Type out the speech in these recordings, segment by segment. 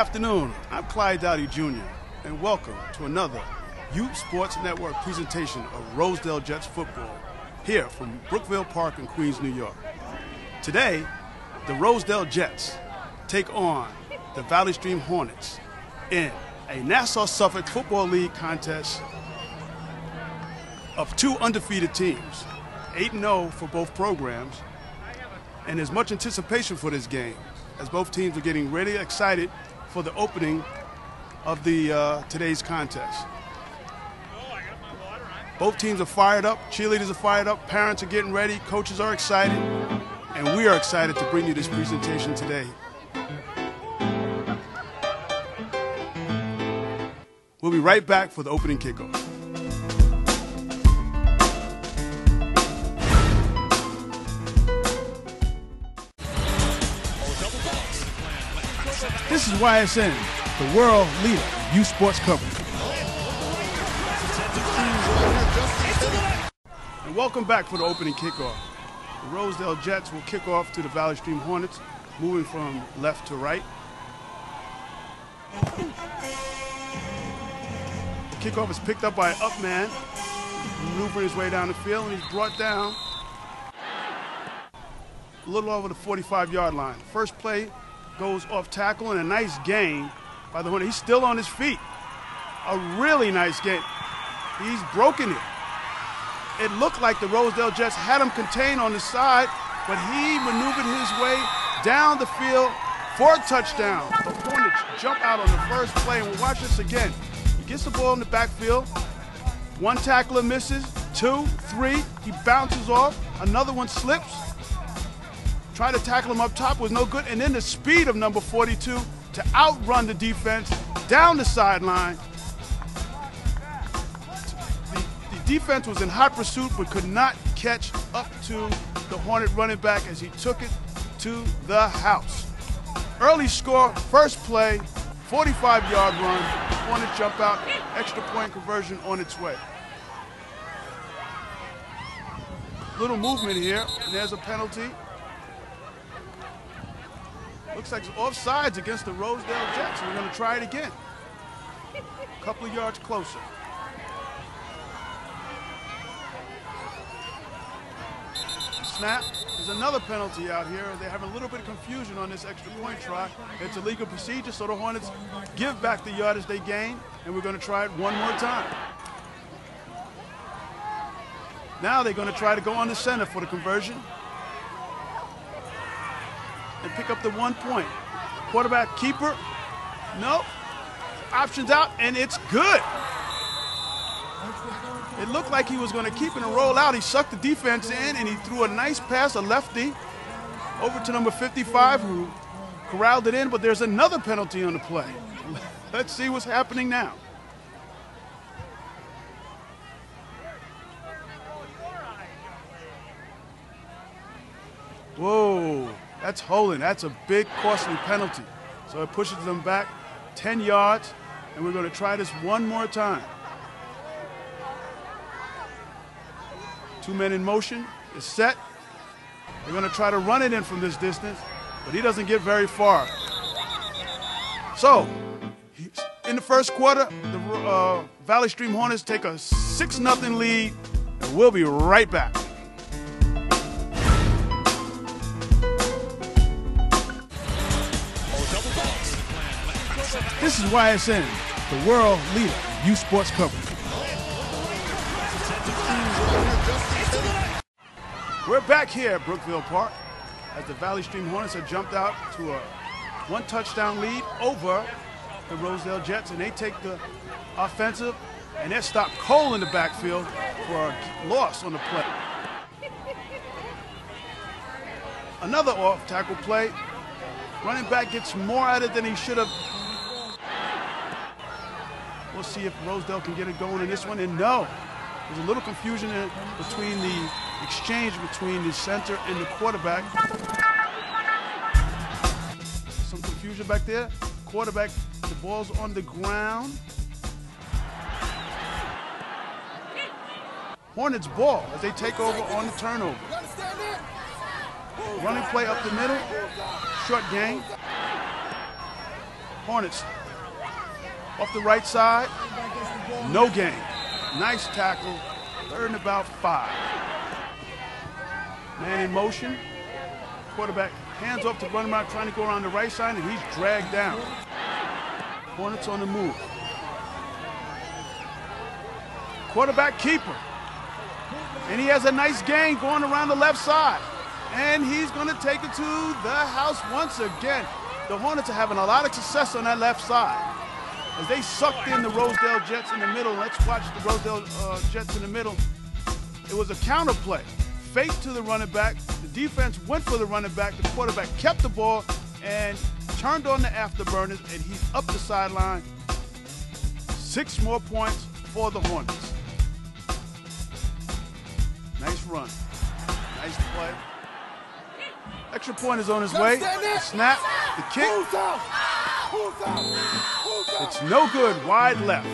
Afternoon. I'm Clyde Dowdy Jr., and welcome to another Youth Sports Network presentation of Rosedale Jets football here from Brookville Park in Queens, New York. Today, the Rosedale Jets take on the Valley Stream Hornets in a Nassau Suffolk Football League contest of two undefeated teams, 8 0 for both programs, and there's much anticipation for this game as both teams are getting really excited for the opening of the uh, today's contest. Both teams are fired up, cheerleaders are fired up, parents are getting ready, coaches are excited, and we are excited to bring you this presentation today. We'll be right back for the opening kickoff. This is YSN, the world leader in youth sports coverage. And welcome back for the opening kickoff. The Rosedale Jets will kick off to the Valley Stream Hornets, moving from left to right. The kickoff is picked up by an up man, maneuvering his way down the field, and he's brought down a little over the 45 yard line. First play goes off tackle and a nice gain by the Hornet. He's still on his feet. A really nice game. He's broken it. It looked like the Rosedale Jets had him contained on the side, but he maneuvered his way down the field for a touchdown. The Hornets jump out on the first play, and we'll watch this again. He gets the ball in the backfield. One tackler misses, two, three. He bounces off. Another one slips. Try to tackle him up top was no good. And then the speed of number 42 to outrun the defense down the sideline. The, the defense was in hot pursuit but could not catch up to the Hornet running back as he took it to the house. Early score, first play, 45 yard run. Hornet jump out, extra point conversion on its way. Little movement here, and there's a penalty. Looks like it's offsides against the Rosedale Jets. We're going to try it again. A couple of yards closer. Snap. There's another penalty out here. They're having a little bit of confusion on this extra point try. It's a legal procedure, so the Hornets give back the yardage they gain, and we're going to try it one more time. Now they're going to try to go on the center for the conversion and pick up the one point. Quarterback keeper, no. Options out, and it's good. It looked like he was going to keep it and roll out. He sucked the defense in, and he threw a nice pass, a lefty, over to number 55, who corralled it in, but there's another penalty on the play. Let's see what's happening now. That's holding. That's a big, costly penalty. So it pushes them back 10 yards, and we're going to try this one more time. Two men in motion. Is set. They're going to try to run it in from this distance, but he doesn't get very far. So, in the first quarter, the uh, Valley Stream Hornets take a 6 0 lead, and we'll be right back. This is YSN, the world leader in youth sports coverage. We're back here at Brookville Park as the Valley Stream Hornets have jumped out to a one touchdown lead over the Rosedale Jets, and they take the offensive and they stop Cole in the backfield for a loss on the play. Another off tackle play. Running back gets more at it than he should have We'll see if Rosedale can get it going in this one. And no, there's a little confusion in, between the exchange between the center and the quarterback. Some confusion back there. Quarterback, the ball's on the ground. Hornets ball as they take over on the turnover. Running play up the middle. Short game. Hornets off the right side. No gain. Nice tackle. Third and about five. Man in motion. Quarterback hands off to run him out, trying to go around the right side, and he's dragged down. Hornets on the move. Quarterback keeper. And he has a nice gain going around the left side. And he's going to take it to the house once again. The Hornets are having a lot of success on that left side. As they sucked in the Rosedale Jets in the middle. Let's watch the Rosedale uh, Jets in the middle. It was a counter play. Fake to the running back. The defense went for the running back. The quarterback kept the ball and turned on the afterburners, and he's up the sideline. Six more points for the Hornets. Nice run. Nice play. Extra point is on his way. Snap, the kick. It's no good. Wide left.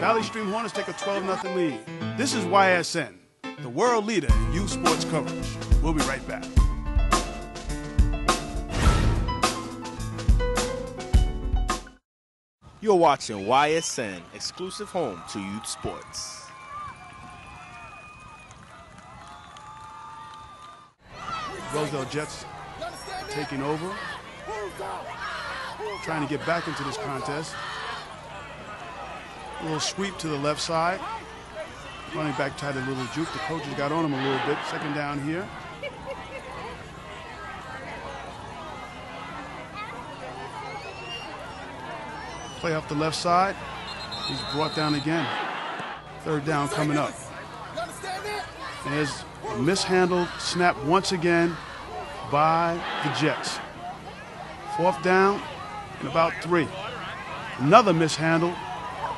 Valley Stream Hornets take a 12 0 lead. This is YSN, the world leader in youth sports coverage. We'll be right back. You're watching YSN, exclusive home to youth sports. Rosedale Jets taking over, trying to get back into this contest. A little sweep to the left side. Running back tried a little juke. The coaches got on him a little bit. Second down here. Play off the left side. He's brought down again. Third down coming up. And there's a mishandled snap once again by the Jets. Fourth down and about three. Another mishandle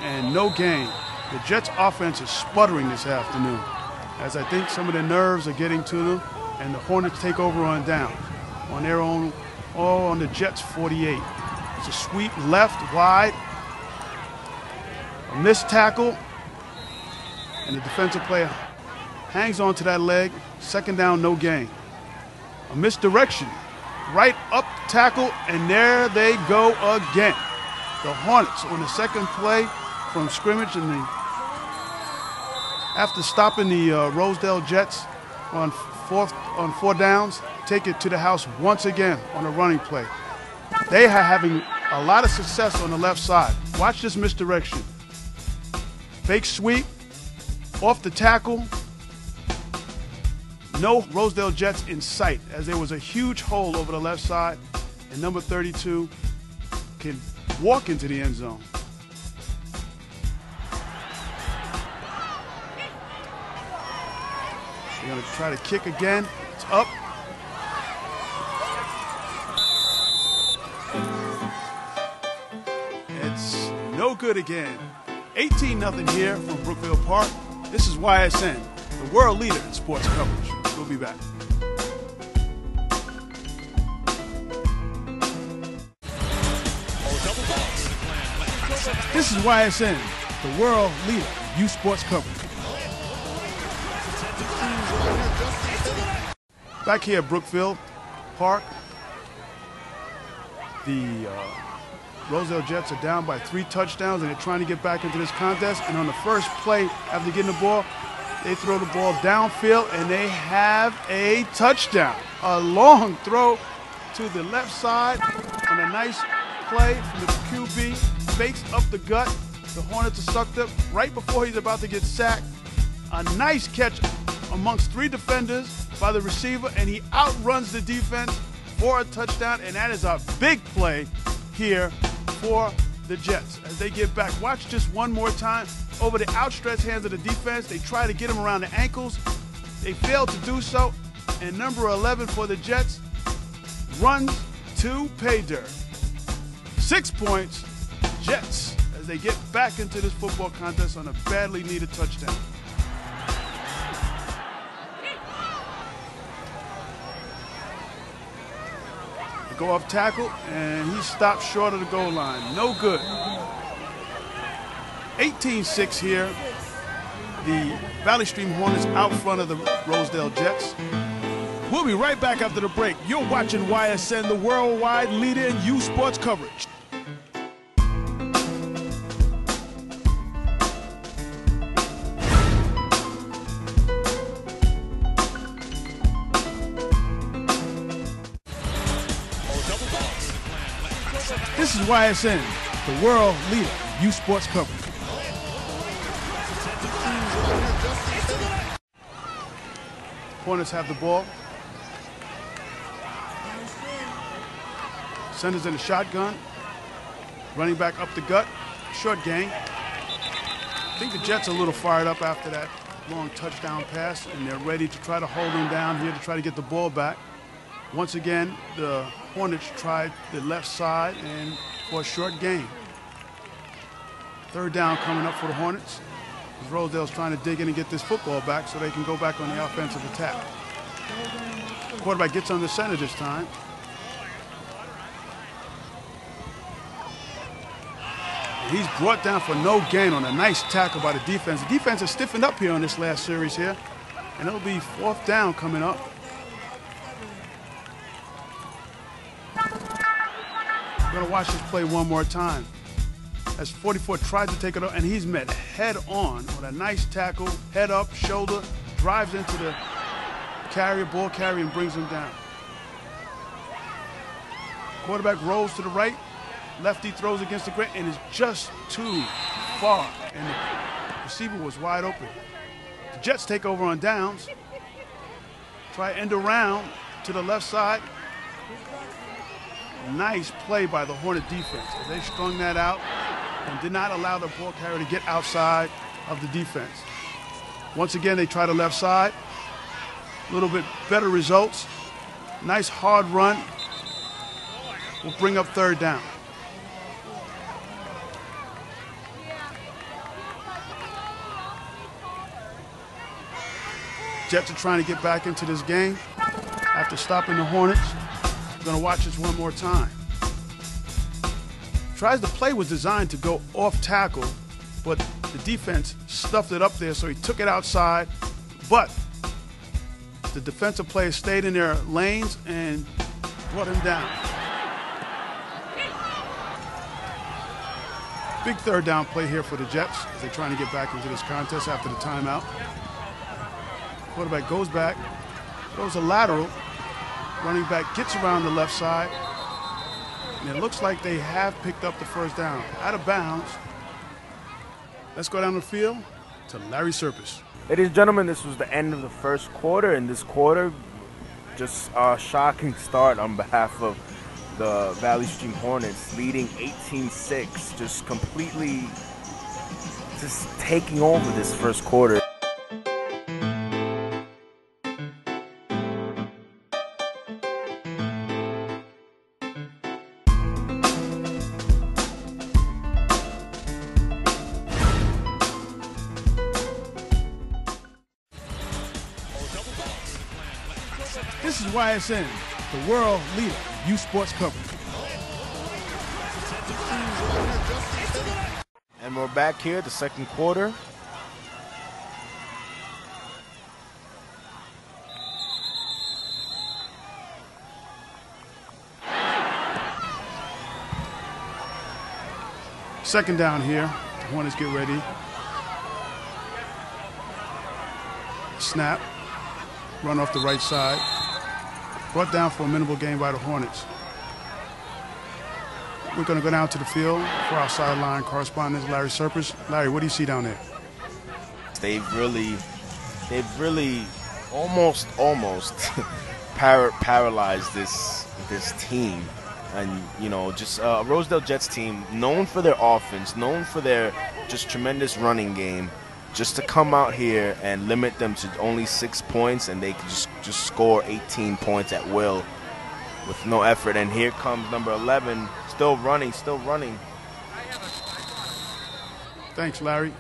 and no gain. The Jets offense is sputtering this afternoon as I think some of the nerves are getting to them and the Hornets take over on down on their own, all on the Jets 48. It's a sweep left, wide, a missed tackle, and the defensive player hangs on to that leg. Second down, no gain. A misdirection, right up tackle, and there they go again. The Hornets on the second play from scrimmage and the after stopping the uh, Rosedale Jets on fourth on four downs, take it to the house once again on a running play. They are having a lot of success on the left side. Watch this misdirection. Fake sweep, off the tackle. No Rosedale Jets in sight as there was a huge hole over the left side, and number 32 can walk into the end zone. They're going to try to kick again. It's up. It's no good again. 18 0 here from Brookville Park. This is YSN, the world leader in sports coverage. We'll be back. This is YSN, the world leader in youth sports coverage. Back here at Brookville Park, the uh, Rosedale Jets are down by three touchdowns and they're trying to get back into this contest. And on the first play, after getting the ball, they throw the ball downfield and they have a touchdown. A long throw to the left side on a nice play from the QB. Fakes up the gut. The Hornets are sucked up right before he's about to get sacked. A nice catch amongst three defenders by the receiver, and he outruns the defense for a touchdown, and that is a big play here for the Jets as they get back. Watch just one more time over the outstretched hands of the defense. They try to get him around the ankles. They fail to do so, and number 11 for the Jets runs to pay dirt. Six points, Jets, as they get back into this football contest on a badly needed touchdown. They go off tackle, and he stops short of the goal line. No good. 18-6 here. The Valley Stream Hornets out front of the Rosedale Jets. We'll be right back after the break. You're watching YSN, the worldwide leader in youth sports coverage. This is YSN, the world leader in youth sports coverage. Hornets have the ball. Centers in a shotgun. Running back up the gut. Short game. I think the Jets are a little fired up after that long touchdown pass, and they're ready to try to hold him down here to try to get the ball back. Once again, the Hornets tried the left side and for a short game. Third down coming up for the Hornets. Rosedale's trying to dig in and get this football back so they can go back on the offensive attack. Quarterback gets on the center this time. He's brought down for no gain on a nice tackle by the defense. The defense has stiffened up here on this last series here. And it'll be fourth down coming up. We're going to watch this play one more time. As 44 tries to take it up, and he's met head on with a nice tackle, head up, shoulder, drives into the carrier, ball carrier, and brings him down. Quarterback rolls to the right, lefty throws against the ground, and is just too far. And the receiver was wide open. The Jets take over on downs. Try end around to the left side. Nice play by the Hornet defense. They strung that out and did not allow the ball carrier to get outside of the defense. Once again, they try the left side. A little bit better results. Nice hard run. Will bring up third down. Jets are trying to get back into this game after stopping the Hornets. To watch this one more time. Tries the play was designed to go off tackle, but the defense stuffed it up there, so he took it outside. But the defensive players stayed in their lanes and brought him down. Big third down play here for the Jets they're trying to get back into this contest after the timeout. Quarterback goes back, throws a lateral. Running back gets around the left side. And it looks like they have picked up the first down. Out of bounds. Let's go down the field to Larry Serpis. Ladies and gentlemen, this was the end of the first quarter. In this quarter, just a shocking start on behalf of the Valley Stream Hornets, leading 18-6, just completely just taking over this first quarter. This is YSN, the world leader in youth sports coverage. And we're back here, the second quarter. Second down here. The Hornets get ready. Snap. Run off the right side. Brought down for a minimal gain by the Hornets. We're going to go down to the field for our sideline correspondent, Larry Serpis. Larry, what do you see down there? They've really, they've really, almost, almost par- paralyzed this this team, and you know, just uh, Rosedale Jets team known for their offense, known for their just tremendous running game. Just to come out here and limit them to only six points, and they just just score 18 points at will with no effort. And here comes number 11, still running, still running. Thanks, Larry.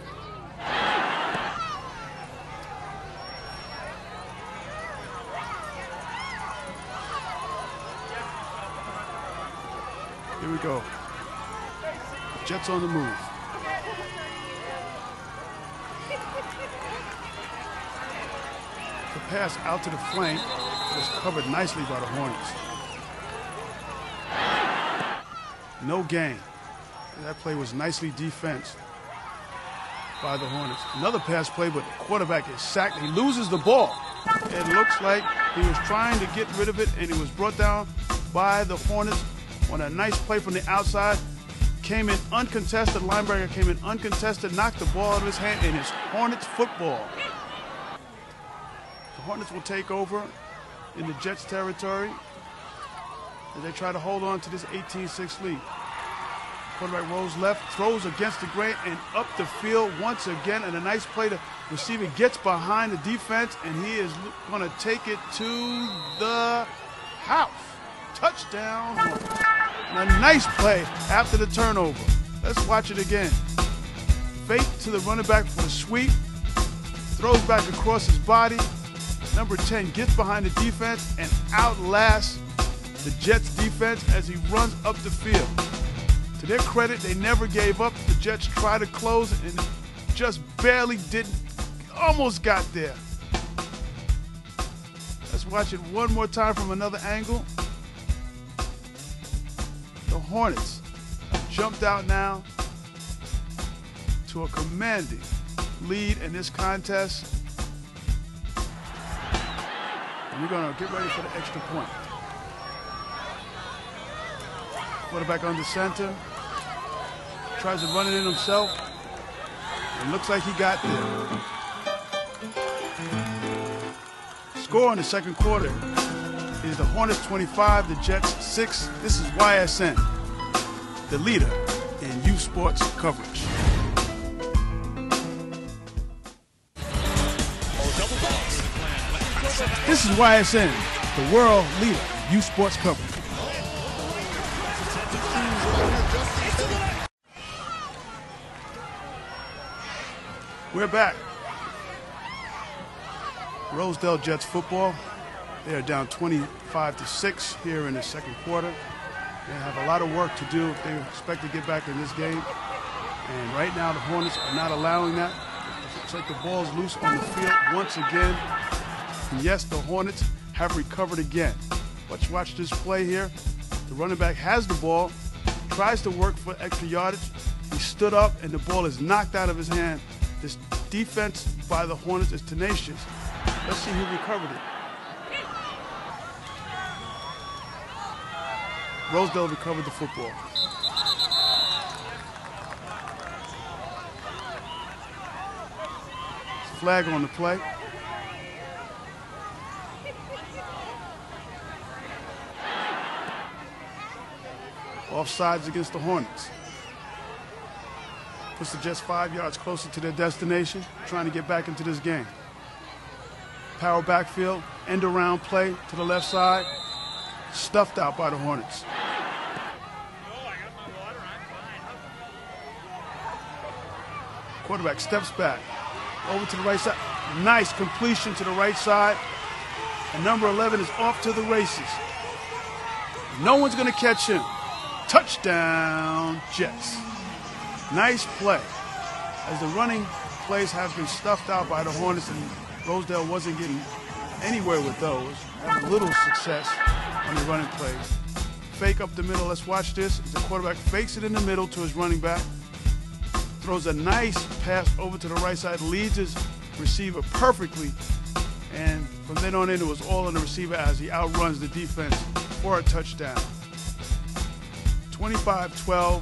Here we go. Jets on the move. Pass out to the flank. was covered nicely by the Hornets. No gain. That play was nicely defensed by the Hornets. Another pass play, but the quarterback is sacked. He loses the ball. It looks like he was trying to get rid of it, and he was brought down by the Hornets on a nice play from the outside. Came in uncontested. Linebacker came in uncontested, knocked the ball out of his hand, and it's Hornets football. Hornets will take over in the Jets territory as they try to hold on to this 18-6 lead. Quarterback rolls left, throws against the grain and up the field once again. And a nice play. The receiver gets behind the defense and he is going to take it to the house. Touchdown. And a nice play after the turnover. Let's watch it again. Fake to the running back for the sweep. Throws back across his body. Number 10 gets behind the defense and outlasts the Jets defense as he runs up the field. To their credit, they never gave up. The Jets tried to close and just barely didn't, almost got there. Let's watch it one more time from another angle. The Hornets jumped out now to a commanding lead in this contest. And we're going to get ready for the extra point. Quarterback on the center. Tries to run it in himself. And looks like he got there. Score in the second quarter is the Hornets 25, the Jets 6. This is YSN, the leader in youth sports coverage. This is YSN, the world leader in youth sports coverage. We're back. Rosedale Jets football. They are down 25 to 6 here in the second quarter. They have a lot of work to do if they expect to get back in this game. And right now the Hornets are not allowing that. Looks like the ball's loose on the field once again. And yes, the Hornets have recovered again. Let's watch this play here. The running back has the ball, tries to work for extra yardage. He stood up and the ball is knocked out of his hand. This defense by the Hornets is tenacious. Let's see who recovered it. Rosedale recovered the football. Flag on the play. Offsides against the Hornets. Puts the Jets five yards closer to their destination, trying to get back into this game. Power backfield, end around play to the left side, stuffed out by the Hornets. Quarterback steps back, over to the right side. Nice completion to the right side. And number 11 is off to the races. No one's going to catch him. Touchdown, Jets. Nice play. As the running plays have been stuffed out by the Hornets, and Rosedale wasn't getting anywhere with those. Had little success on the running plays. Fake up the middle. Let's watch this. The quarterback fakes it in the middle to his running back. Throws a nice pass over to the right side, leads his receiver perfectly. And from then on in, it was all on the receiver as he outruns the defense for a touchdown. 25-12.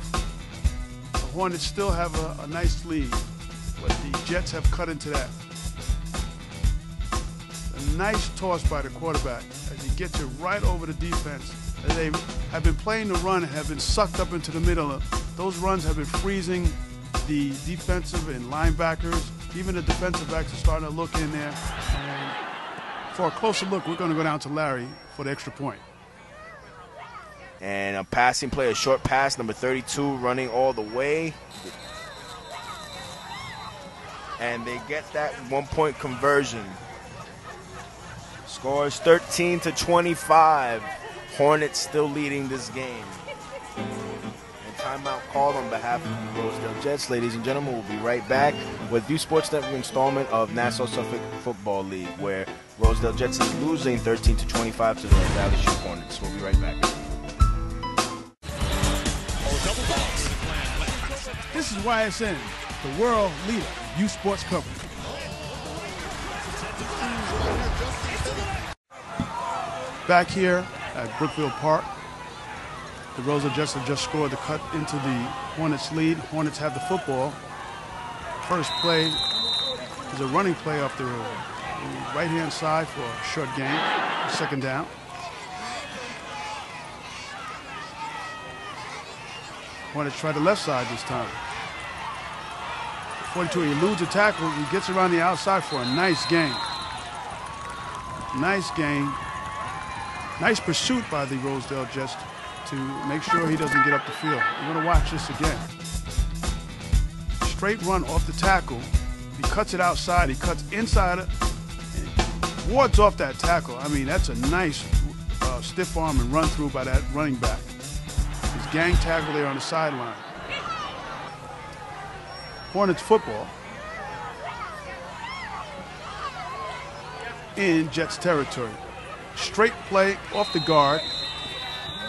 The Hornets still have a, a nice lead, but the Jets have cut into that. A nice toss by the quarterback as he gets it right over the defense. As they have been playing the run and have been sucked up into the middle. Those runs have been freezing the defensive and linebackers. Even the defensive backs are starting to look in there. And for a closer look, we're going to go down to Larry for the extra point. And a passing play, a short pass, number 32 running all the way. And they get that one point conversion. Scores 13 to 25. Hornets still leading this game. And timeout called on behalf of the Rosedale Jets. Ladies and gentlemen, we'll be right back with Youth Sports Network installment of Nassau Suffolk Football League, where Rosedale Jets is losing 13 to 25 to the Valley Stream Hornets. We'll be right back. This is YSN, the world leader in youth sports coverage. Back here at Brookville Park, the Rosedale Jets have just scored the cut into the Hornets lead. Hornets have the football. First play is a running play off the right-hand side for a short gain, second down. Hornets try the left side this time. 42, he eludes a tackle. He gets around the outside for a nice gain. Nice gain. Nice pursuit by the Rosedale Jets to make sure he doesn't get up the field. We're going to watch this again. Straight run off the tackle. He cuts it outside. He cuts inside it. and Wards off that tackle. I mean, that's a nice uh, stiff arm and run through by that running back. His gang tackle there on the sideline. Hornets football in Jets territory. Straight play off the guard,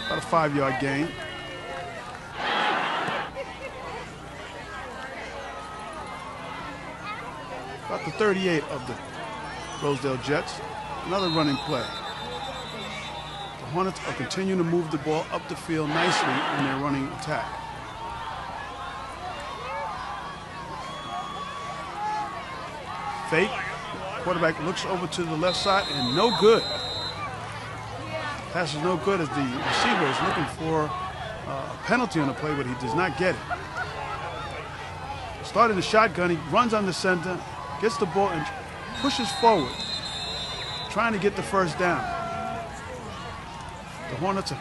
about a five yard gain. About the 38 of the Rosedale Jets. Another running play. The Hornets are continuing to move the ball up the field nicely in their running attack. Fake. Quarterback looks over to the left side and no good. Pass is no good as the receiver is looking for uh, a penalty on the play, but he does not get it. Starting the shotgun, he runs on the center, gets the ball and pushes forward, trying to get the first down. The Hornets are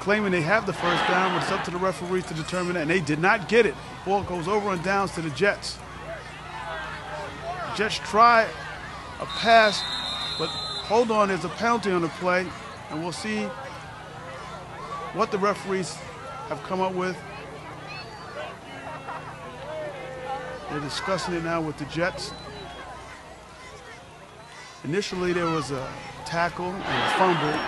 claiming they have the first down, but it's up to the referees to determine that, and they did not get it. Ball goes over and downs to the Jets. Jets try a pass, but hold on, there's a penalty on the play, and we'll see what the referees have come up with. They're discussing it now with the Jets. Initially, there was a tackle and a fumble.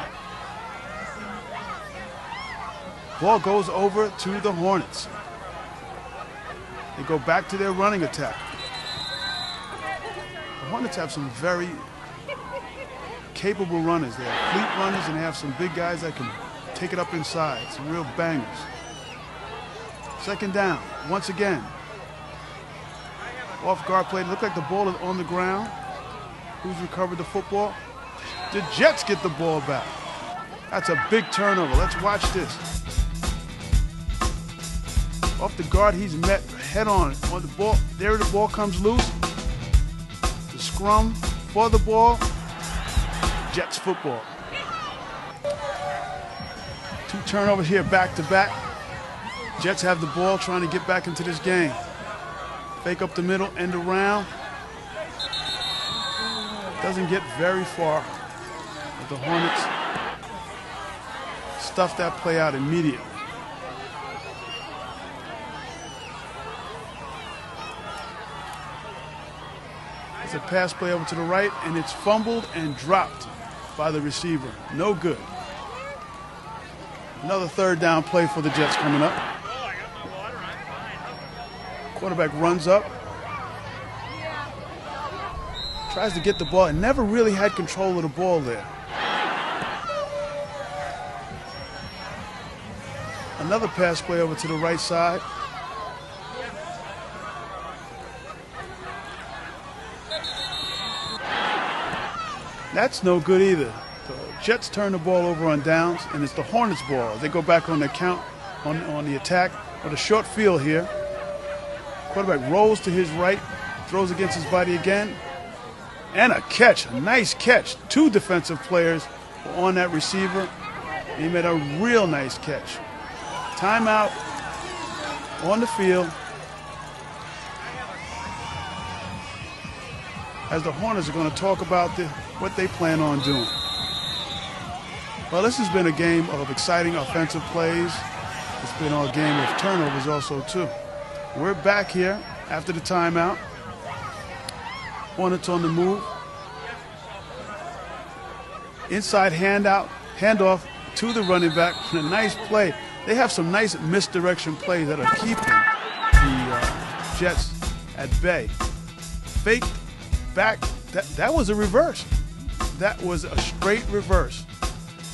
Ball goes over to the Hornets. They go back to their running attack. Hornets have some very capable runners. They have fleet runners and they have some big guys that can take it up inside. Some real bangers. Second down, once again. Off guard play. Look like the ball is on the ground. Who's recovered the football? The Jets get the ball back. That's a big turnover. Let's watch this. Off the guard, he's met head on on the ball. There the ball comes loose. Scrum for the ball. Jets football. Two turnovers here back to back. Jets have the ball trying to get back into this game. Fake up the middle, end around. Doesn't get very far. The Hornets stuff that play out immediately. It's a pass play over to the right, and it's fumbled and dropped by the receiver. No good. Another third down play for the Jets coming up. Quarterback runs up, tries to get the ball, and never really had control of the ball there. Another pass play over to the right side. That's no good either. The Jets turn the ball over on downs, and it's the Hornets' ball. They go back on the count on, on the attack with a short field here. Quarterback rolls to his right, throws against his body again, and a catch, a nice catch. Two defensive players on that receiver. He made a real nice catch. Timeout on the field. As the Hornets are going to talk about the, what they plan on doing. Well, this has been a game of exciting offensive plays. It's been a game of turnovers also too. We're back here after the timeout. Hornets on the move. Inside handout, handoff to the running back. A nice play. They have some nice misdirection plays that are keeping the uh, Jets at bay. Fake back. That, that was a reverse. That was a straight reverse.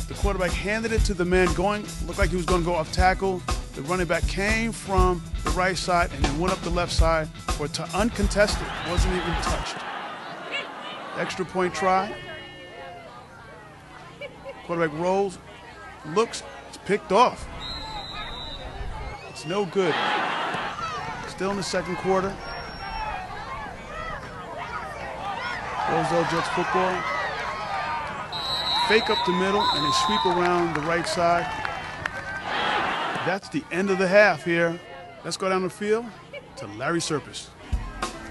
The quarterback handed it to the man going, looked like he was going to go off tackle. The running back came from the right side and then went up the left side for to uncontested. Wasn't even touched. Extra point try. Quarterback rolls, looks, it's picked off. It's no good. Still in the second quarter. Rosedale Jets football. Fake up the middle and they sweep around the right side. That's the end of the half here. Let's go down the field to Larry Serpis.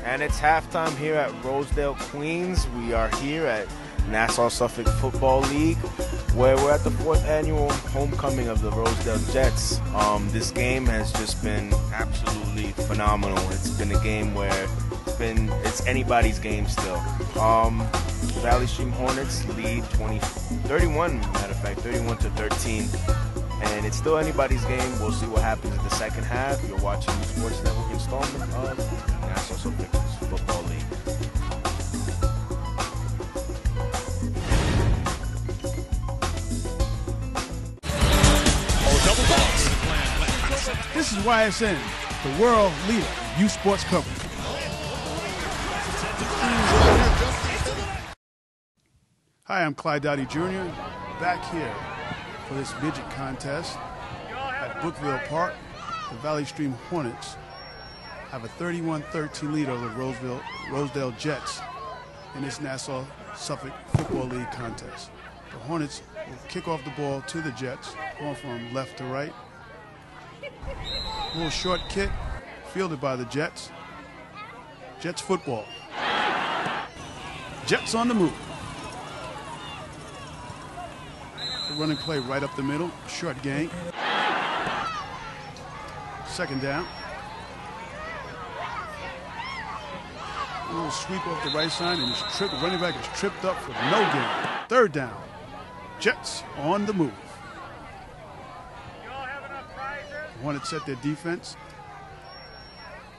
And it's halftime here at Rosedale, Queens. We are here at Nassau Suffolk Football League, where we're at the fourth annual homecoming of the Rosedale Jets. Um, this game has just been absolutely phenomenal. It's been a game where it's been it's anybody's game still. Um, Valley Stream Hornets lead 20, 31, matter of fact, 31 to 13. And it's still anybody's game. We'll see what happens in the second half. You're watching the Sports Network installment of Nassau Suffolk Football League. Oh, this is YSN, the world leader in youth sports coverage. Hi, I'm Clyde Dottie Jr. back here for this midget contest at Brookville Park. The Valley Stream Hornets have a 31-13 lead over the Roseville, Rosedale Jets in this Nassau Suffolk Football League contest. The Hornets will kick off the ball to the Jets, going from left to right. A little short kick, fielded by the Jets. Jets football. Jets on the move. The running play right up the middle, short gain. Second down. A little sweep off the right side, and he's tripped. Running back is tripped up for no gain. Third down. Jets on the move. Hornets set their defense.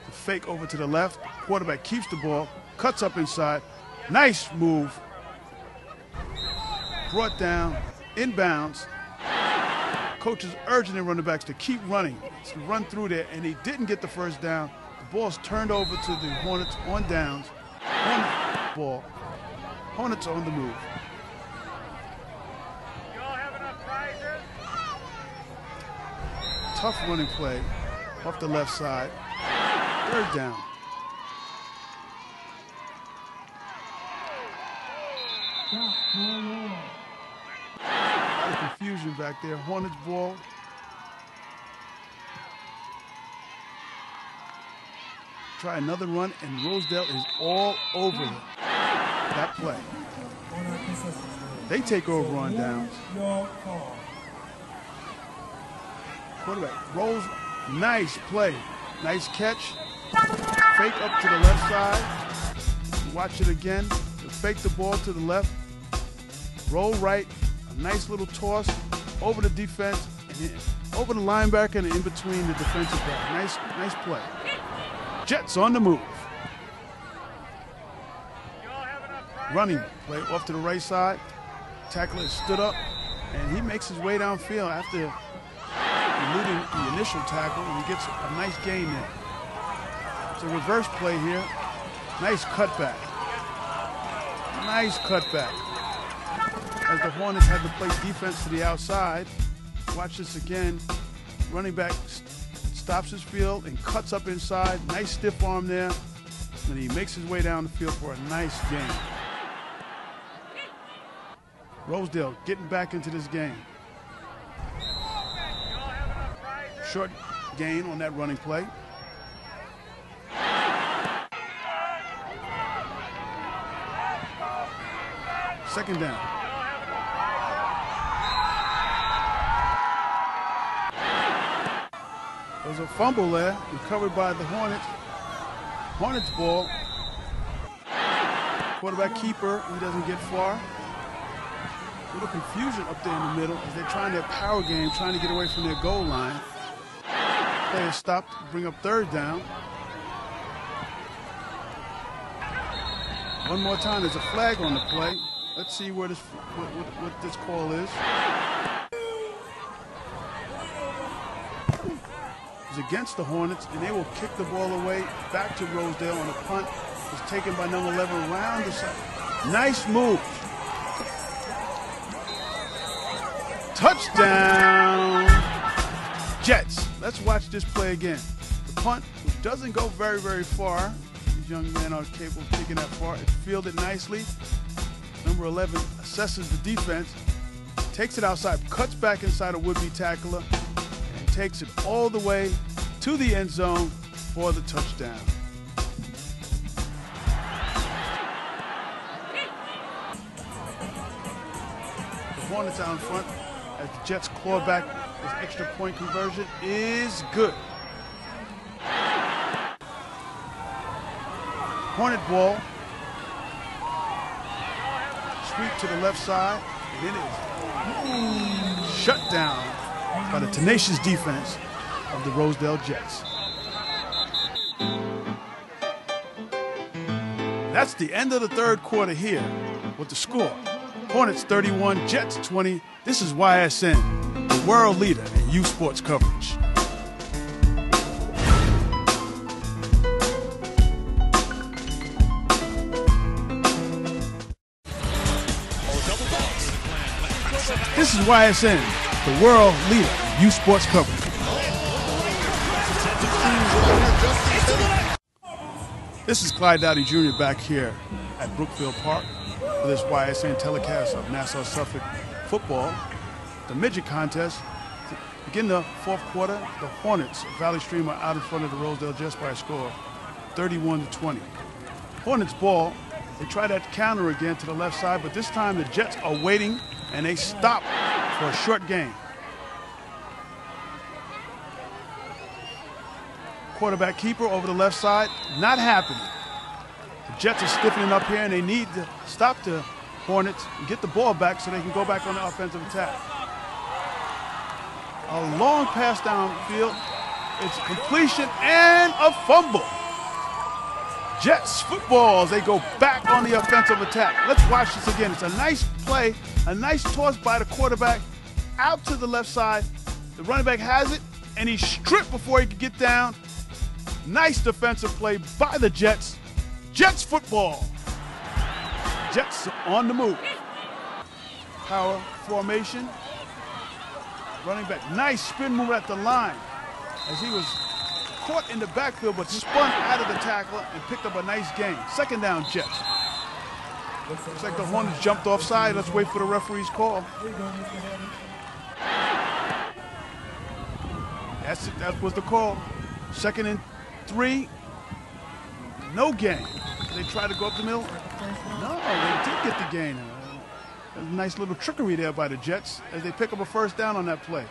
The fake over to the left. Quarterback keeps the ball, cuts up inside. Nice move. Brought down, inbounds. Coach is urging the running backs to keep running, to run through there, and he didn't get the first down. The ball's turned over to the Hornets on downs. Ball. Hornets on the move. Tough running play off the left side. Third down. A lot of confusion back there. Hornets ball. Try another run, and Rosedale is all over that play. They take over on downs. Quarterback rolls. Nice play. Nice catch. Fake up to the left side. Watch it again. Fake the ball to the left. Roll right. Nice little toss over the defense. Over the linebacker and in between the defensive back. Nice, nice play. Jets on the move. Running play off to the right side. Tackler stood up, and he makes his way downfield after eluding the initial tackle, and he gets a nice gain there. It's a reverse play here. Nice cutback. Nice cutback. As the Hornets had to play defense to the outside. Watch this again. Running back s- stops his field and cuts up inside. Nice stiff arm there. And he makes his way down the field for a nice gain. Rosedale getting back into this game. Short gain on that running play. Second down. There's a fumble there, recovered by the Hornets. Hornets ball. Quarterback keeper, he doesn't get far. little confusion up there in the middle as they're trying their power game, trying to get away from their goal line. Players stopped, bring up third down. One more time, there's a flag on the play. Let's see where this what, what, what this call is. It's against the Hornets, and they will kick the ball away back to Rosedale on a punt. It's taken by number 11 around the side. Nice move. Touchdown, Jets. Let's watch this play again. The punt doesn't go very, very far. These young men are capable of taking that far. It's fielded nicely. Number 11 assesses the defense, takes it outside, cuts back inside a would-be tackler, and takes it all the way to the end zone for the touchdown. The Hornets out in front as the Jets claw back. This extra point conversion is good. Hornet ball. Sweep to the left side. And it is shut down by the tenacious defense of the Rosedale Jets. That's the end of the third quarter here with the score. Hornets 31, Jets 20. This is YSN, the world leader in youth sports coverage. This is YSN, the world leader in youth sports coverage. This is Clyde Doughty Jr. back here at Brookville Park for this YSN telecast of Nassau Suffolk football. The midget contest. Begin the fourth quarter, the Hornets Valley Stream are out in front of the Rosedale Jets by a score of 31 to 20. Hornets ball. They try that counter again to the left side, but this time the Jets are waiting and they stop for a short game. Quarterback keeper over the left side. Not happening. The Jets are stiffening up here, and they need to stop the Hornets and get the ball back so they can go back on the offensive attack. A long pass downfield. It's completion and a fumble. Jets football as they go back on the offensive attack. Let's watch this again. It's a nice play, a nice toss by the quarterback out to the left side. The running back has it, and he's stripped before he can get down. Nice defensive play by the Jets. Jets football. Jets on the move. Power formation. Running back. Nice spin move at the line as he was caught in the backfield but spun out of the tackle and picked up a nice gain. Second down, Jets. Looks like the Hornets jumped offside. Let's wait for the referee's call. That's it. That was the call. Second and three. No gain. They tried to go up the middle. No, they did get the gain. Nice little trickery there by the Jets as they pick up a first down on that play.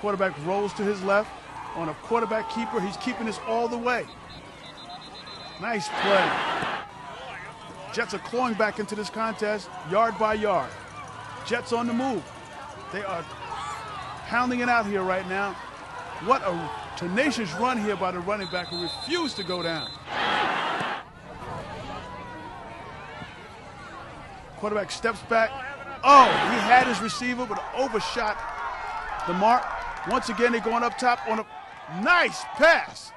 Quarterback rolls to his left on a quarterback keeper. He's keeping this all the way. Nice play. Jets are clawing back into this contest yard by yard. Jets on the move. They are pounding it out here right now. What a tenacious run here by the running back who refused to go down. Quarterback steps back. Oh, he had his receiver, but overshot the mark. Once again, they're going up top on a nice pass.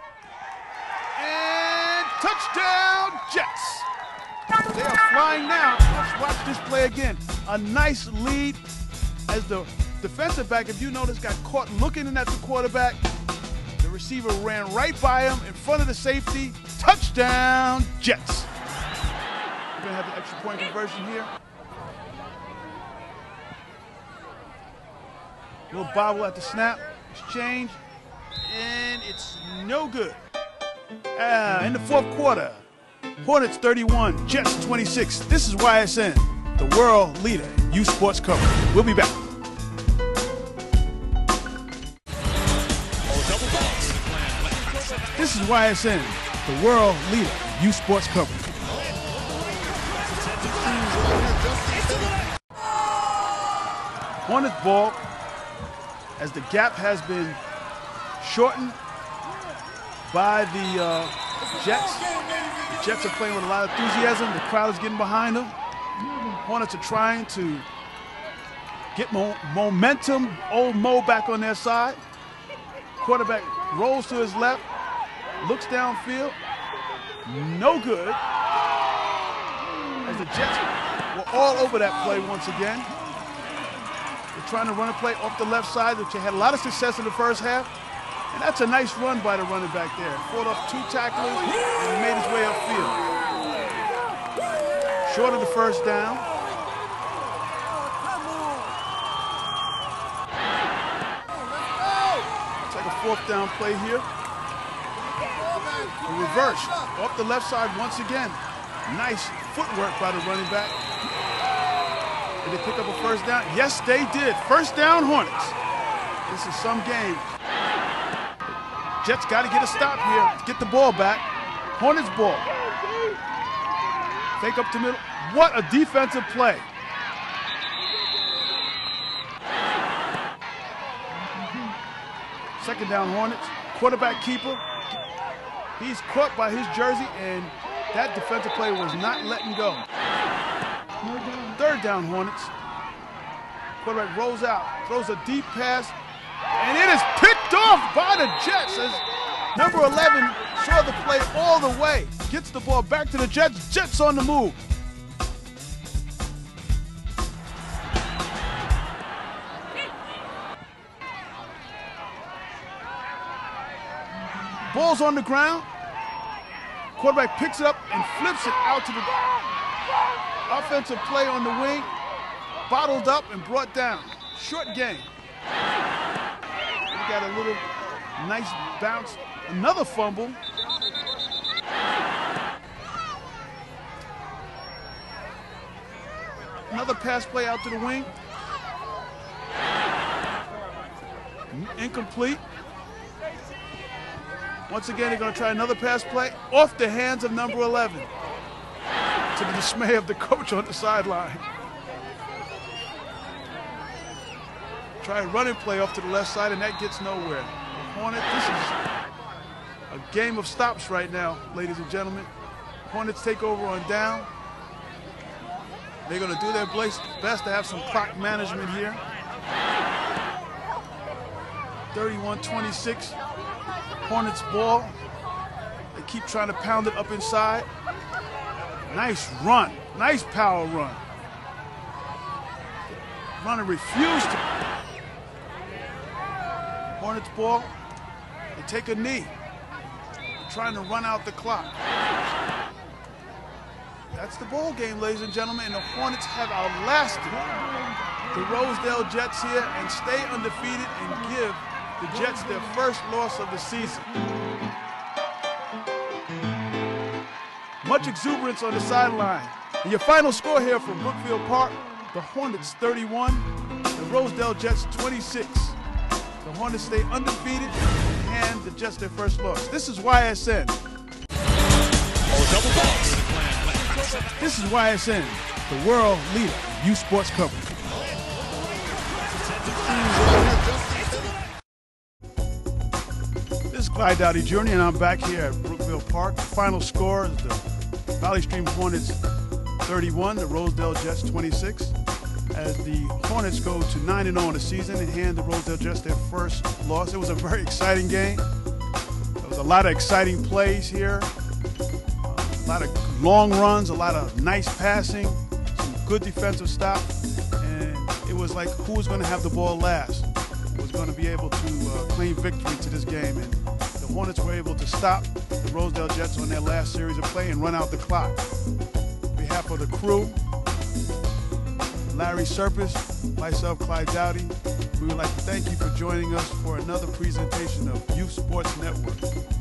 And touchdown, Jets. They are flying now. Let's watch this play again. A nice lead as the defensive back, if you notice, got caught looking in at the quarterback. The receiver ran right by him in front of the safety. Touchdown, Jets. We're going to have the extra point conversion here. Little bobble at the snap. Exchange. And it's no good. Uh, in the fourth quarter, Hornets 31, Jets 26. This is YSN, the world leader in youth sports coverage. We'll be back. This is YSN, the world leader in youth sports coverage. Hornets ball as the gap has been shortened by the uh, Jets. The Jets are playing with a lot of enthusiasm. The crowd is getting behind them. Hornets are trying to get mo momentum, old Mo back on their side. Quarterback rolls to his left, looks downfield, no good. As the Jets were all over that play once again. They're trying to run a play off the left side, which they had a lot of success in the first half. And that's a nice run by the running back there. Fought off two tacklers and made his way upfield. Short of the first down. A fourth down play here. A reverse off the left side once again. Nice footwork by the running back. Did they pick up a first down? Yes, they did. First down, Hornets. This is some game. Jets got to get a stop here. Get the ball back. Hornets ball. Fake up to middle. What a defensive play. Second down Hornets. Quarterback keeper. He's caught by his jersey, and that defensive play was not letting go. Third down Hornets. Quarterback rolls out, throws a deep pass, and it is picked off by the Jets as number 11 saw the play all the way. Gets the ball back to the Jets. Jets on the move. Ball's on the ground. Quarterback picks it up and flips it out to the offensive play on the wing. Bottled up and brought down. Short game. We got a little nice bounce. Another fumble. Another pass play out to the wing. Incomplete. Once again, they're going to try another pass play off the hands of number 11 to the dismay of the coach on the sideline. Try a running play off to the left side, and that gets nowhere. Hornet, this is a game of stops right now, ladies and gentlemen. Hornets take over on down. They're going to do their best to have some clock management here. 31-26. Hornets ball. They keep trying to pound it up inside. Nice run. Nice power run. Runner refused. Hornets ball. They take a knee. Trying to run out the clock. That's the ball game, ladies and gentlemen, and the Hornets have outlasted the Rosedale Jets here and stay undefeated and give the Jets their first loss of the season. Much exuberance on the sideline. And your final score here from Brookville Park, the Hornets 31, the Rosedale Jets 26. The Hornets stay undefeated and the Jets their first loss. This is YSN. Oh, this is YSN, the world leader in youth sports coverage. Clyde Dowdy Jr., and I'm back here at Brookville Park. The final score is the Valley Stream Hornets 31, the Rosedale Jets 26. As the Hornets go to 9 0 in the season and hand the Rosedale Jets their first loss. It was a very exciting game. There was a lot of exciting plays here, a lot of long runs, a lot of nice passing, some good defensive stop, and it was like who was going to have the ball last was going to be able to uh, claim victory to this game. And the Hornets were able to stop the Rosedale Jets on their last series of play and run out the clock. On behalf of the crew, Larry Serpis, myself, Clyde Dowdy, we would like to thank you for joining us for another presentation of Youth Sports Network.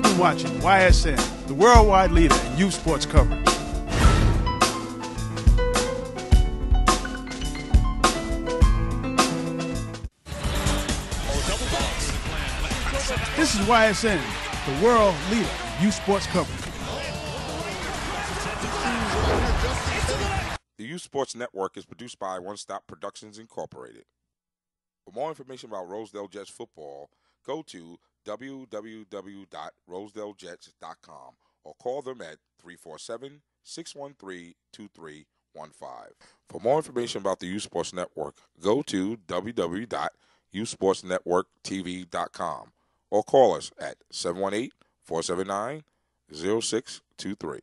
You've been watching YSN, the worldwide leader in youth sports coverage. This is YSN, the world leader in youth sports coverage. The Youth Sports Network is produced by One Stop Productions Incorporated. For more information about Rosedale Jets football, go to www.rosedalejets.com or call them at 347 613 2315. For more information about the Youth Sports Network, go to www.youthsportsnetworktv.com or call us at 718 479 0623.